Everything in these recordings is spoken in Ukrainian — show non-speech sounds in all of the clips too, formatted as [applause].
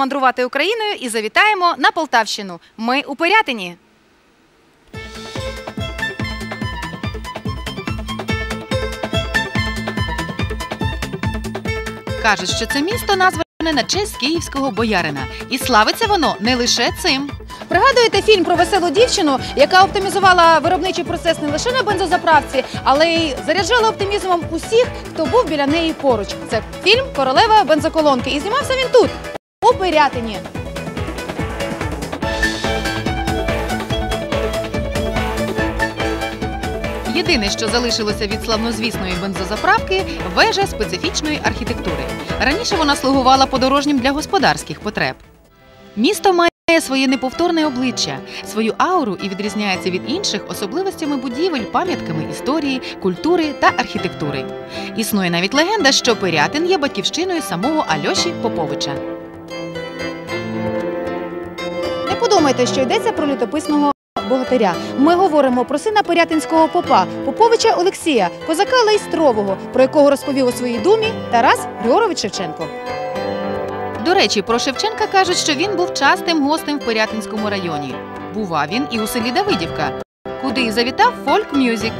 мандрувати Україною і завітаємо на Полтавщину. Ми у Пирятині. Кажуть, що це місто назване на честь київського боярина, і славиться воно не лише цим. Пригадуєте фільм про веселу дівчину, яка оптимізувала виробничий процес не лише на бензозаправці, але й заряджала оптимізмом усіх, хто був біля неї поруч. Це фільм Королева бензоколонки. І знімався він тут, у Пирятині. Єдине, що залишилося від славнозвісної бензозаправки вежа специфічної архітектури. Раніше вона слугувала подорожнім для господарських потреб. Місто має своє неповторне обличчя, свою ауру і відрізняється від інших особливостями будівель, пам'ятками історії, культури та архітектури. Існує навіть легенда, що Пирятин є батьківщиною самого Альоші Поповича. Подумайте, що йдеться про літописного богатиря. Ми говоримо про сина Пирятинського попа Поповича Олексія, козака Лейстрового, про якого розповів у своїй думі Тарас Григорович Шевченко. До речі, про Шевченка кажуть, що він був частим гостем в Пирятинському районі. Бував він і у селі Давидівка, куди й завітав фольк-мюзик.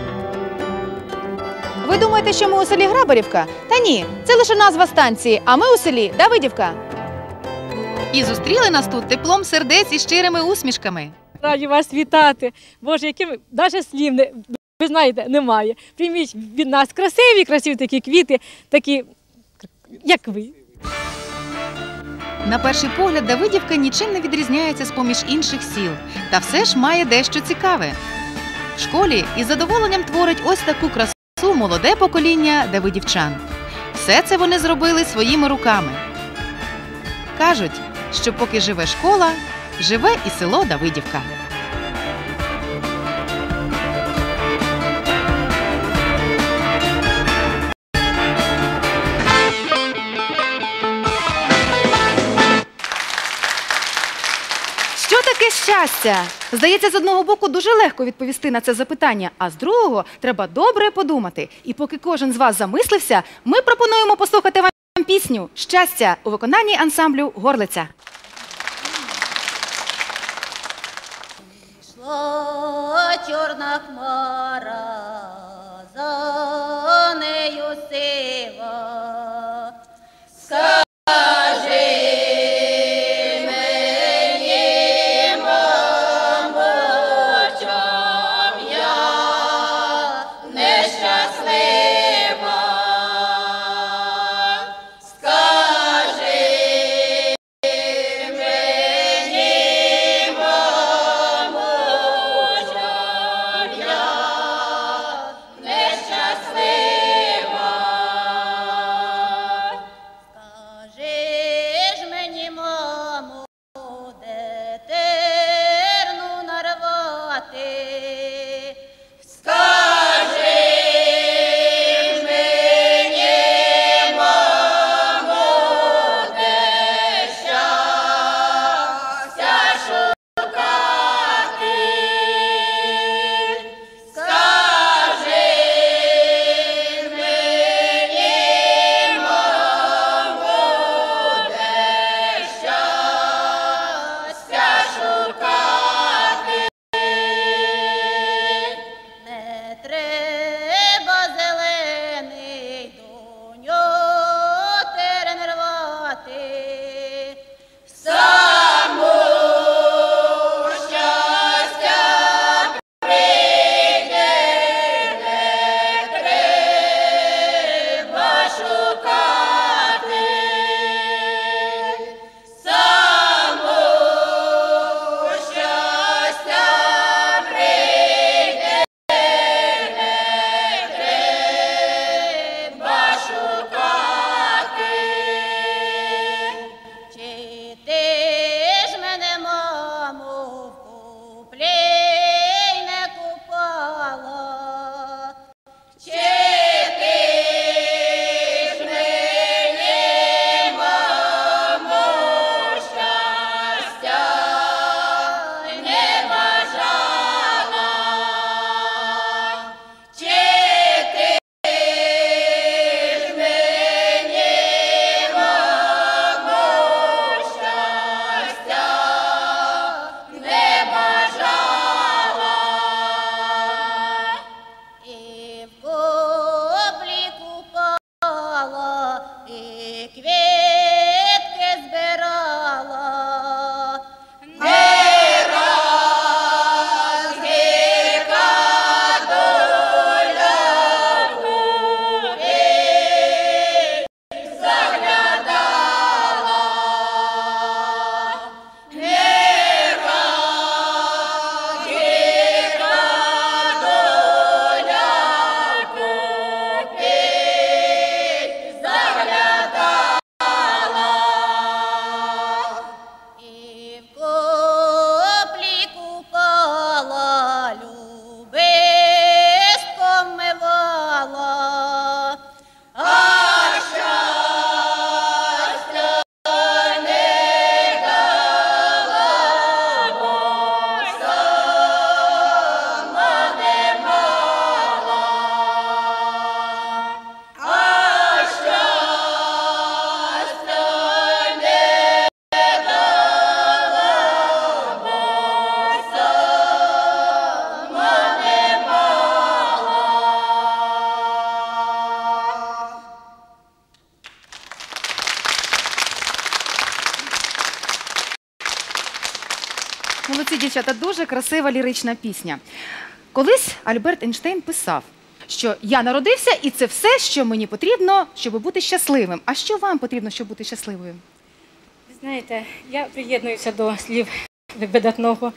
Ви думаєте, що ми у селі Грабарівка? Та ні, це лише назва станції, а ми у селі Давидівка. І зустріли нас тут теплом сердець і щирими усмішками. Раді вас вітати. Боже, яким навіть слів не, ви знаєте, немає. Прийміть від нас красиві, красиві такі квіти, такі, як ви. На перший погляд, Давидівка нічим не відрізняється з поміж інших сіл, та все ж має дещо цікаве. В школі із задоволенням творить ось таку красу молоде покоління давидівчан. Все це вони зробили своїми руками. Кажуть, що поки живе школа, живе і село Давидівка. Що таке щастя? Здається, з одного боку дуже легко відповісти на це запитання, а з другого треба добре подумати. І поки кожен з вас замислився, ми пропонуємо послухати вам пісню Щастя у виконанні ансамблю Горлиця. Йшла чорна хмара, за нею сива. Дівчата, дуже красива лірична пісня. Колись Альберт Ейнштейн писав, що я народився, і це все, що мені потрібно, щоб бути щасливим. А що вам потрібно, щоб бути щасливою? Ви знаєте, я приєднуюся до слів видатного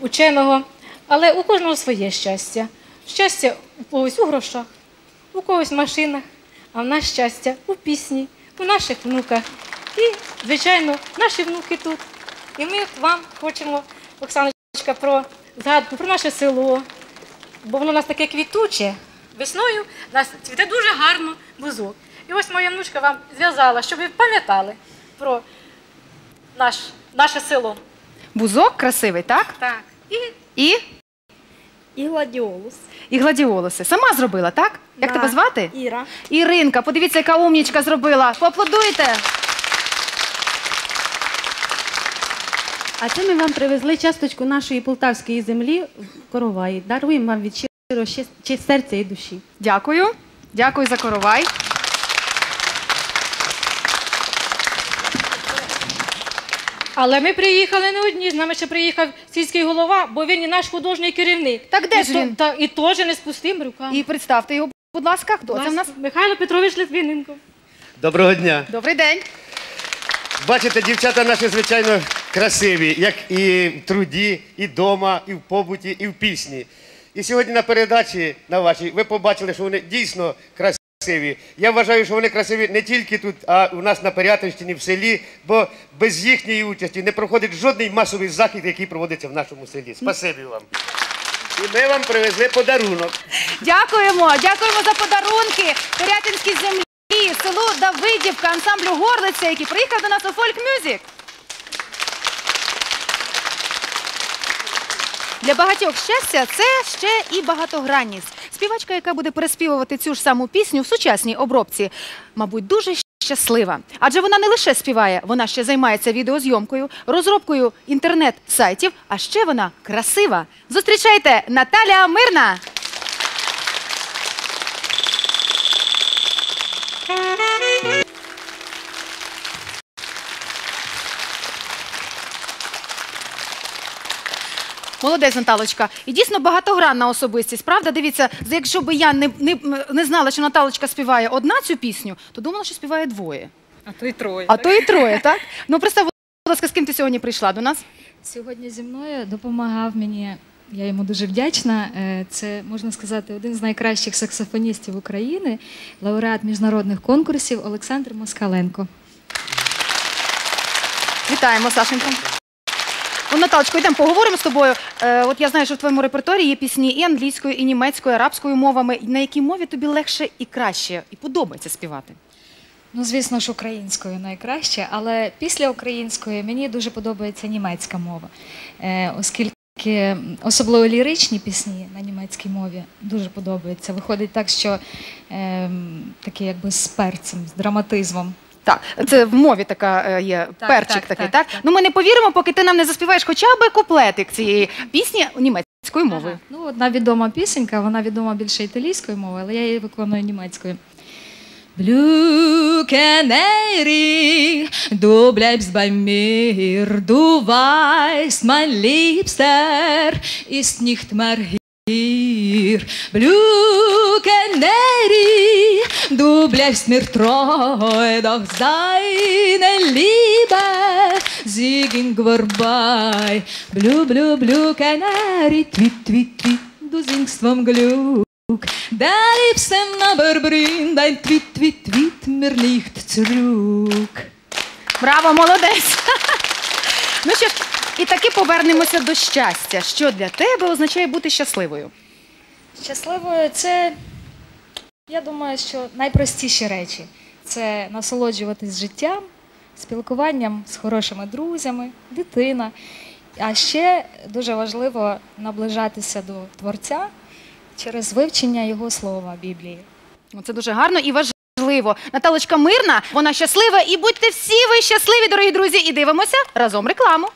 ученого, але у кожного своє щастя. Щастя у когось у грошах, у когось в машинах, а в нас щастя у пісні, у наших внуках. І, звичайно, наші внуки тут. І ми вам хочемо, Оксаночка, про згадку про наше село, бо воно у нас таке квітуче. Весною у нас цвіте дуже гарно бузок. І ось моя внучка вам зв'язала, щоб ви пам'ятали про наш, наше село. Бузок красивий, так? Так. І, І, І гладіолус. і гладіолуси. Сама зробила, так? Як Да. тебе звати? Іра. Іринка, подивіться, яка умнічка зробила. Поаплодуйте. А це ми вам привезли часточку нашої полтавської землі в Короваї. Даруємо вам від щиро чи- серця і душі. Дякую. Дякую за коровай. але ми приїхали не одні, з нами ще приїхав сільський голова, бо він і наш художній керівник. Так де і ж він? Та, і теж не з пустим руками. І представте його, будь ласка, хто це в нас? Михайло Петрович Литвиненко. Доброго дня. Добрий день. Бачите, дівчата наші, звичайно, красиві, як і в труді, і вдома, і в побуті, і в пісні. І сьогодні на передачі на вашій ви побачили, що вони дійсно красиві. Я вважаю, що вони красиві не тільки тут, а у нас на Пирятинщині, в селі, бо без їхньої участі не проходить жодний масовий захід, який проводиться в нашому селі. Спасибі вам. І ми вам привезли подарунок. Дякуємо, дякуємо за подарунки Пирятинській землі, селу Давидівка, ансамблю Горлиця, який приїхав до нас у Фольк Для багатьох щастя це ще і багатогранність. Співачка, яка буде переспівувати цю ж саму пісню в сучасній обробці, мабуть, дуже щаслива. Адже вона не лише співає, вона ще займається відеозйомкою, розробкою інтернет-сайтів, а ще вона красива. Зустрічайте Наталя Мирна! Молодець, Наталочка. І дійсно багатогранна особистість, правда? Дивіться, якщо б я не, не, не знала, що Наталочка співає одна цю пісню, то думала, що співає двоє. А то й троє. А то і троє, [laughs] так? Ну, представ, будь ласка, з ким ти сьогодні прийшла до нас? Сьогодні зі мною допомагав мені. Я йому дуже вдячна. Е, Це можна сказати один з найкращих саксофоністів України, лауреат міжнародних конкурсів Олександр Москаленко. Вітаємо, Сашенька. Ну, Наталочко, йдемо поговоримо з тобою. Е, от я знаю, що в твоєму репертуарі є пісні і англійською, і німецькою, і арабською мовами. На якій мові тобі легше і краще, і подобається співати? Ну, звісно ж, українською найкраще, але після української мені дуже подобається німецька мова, Е, оскільки особливо ліричні пісні на німецькій мові дуже подобаються. Виходить так, що ем, такі якби з перцем, з драматизмом. Так, це в мові така е, є Так, перчик так, такий, так, так, так. Ну ми не повіримо, поки ти нам не заспіваєш хоча б куплетик цієї пісні німецькою мовою. Ага. Ну, одна відома пісенька, вона відома більше італійською мовою, але я її виконую німецькою. Blue Canary, du bleibst bei mir, du weißt, mein Liebster ist nicht mehr hier. Blue Canary, du bleibst mir treu, doch deine Liebe, sie ging vorbei. Blue, blue, blue Canary, tweet, tweet, tweet, du singst vom Glück. Der Liebsten aber bringt dein Tweet, Tweet, Tweet mir nicht zurück. Браво, молодець! ну що ж, і таки повернемося до щастя. Що для тебе означає бути щасливою? Щасливою це, я думаю, що найпростіші речі це насолоджуватись життям, спілкуванням з хорошими друзями, дитина. А ще дуже важливо наближатися до Творця через вивчення його слова Біблії. Ну, Це дуже гарно і важливо. Наталочка мирна, вона щаслива, і будьте всі ви щасливі, дорогі друзі, і дивимося разом рекламу.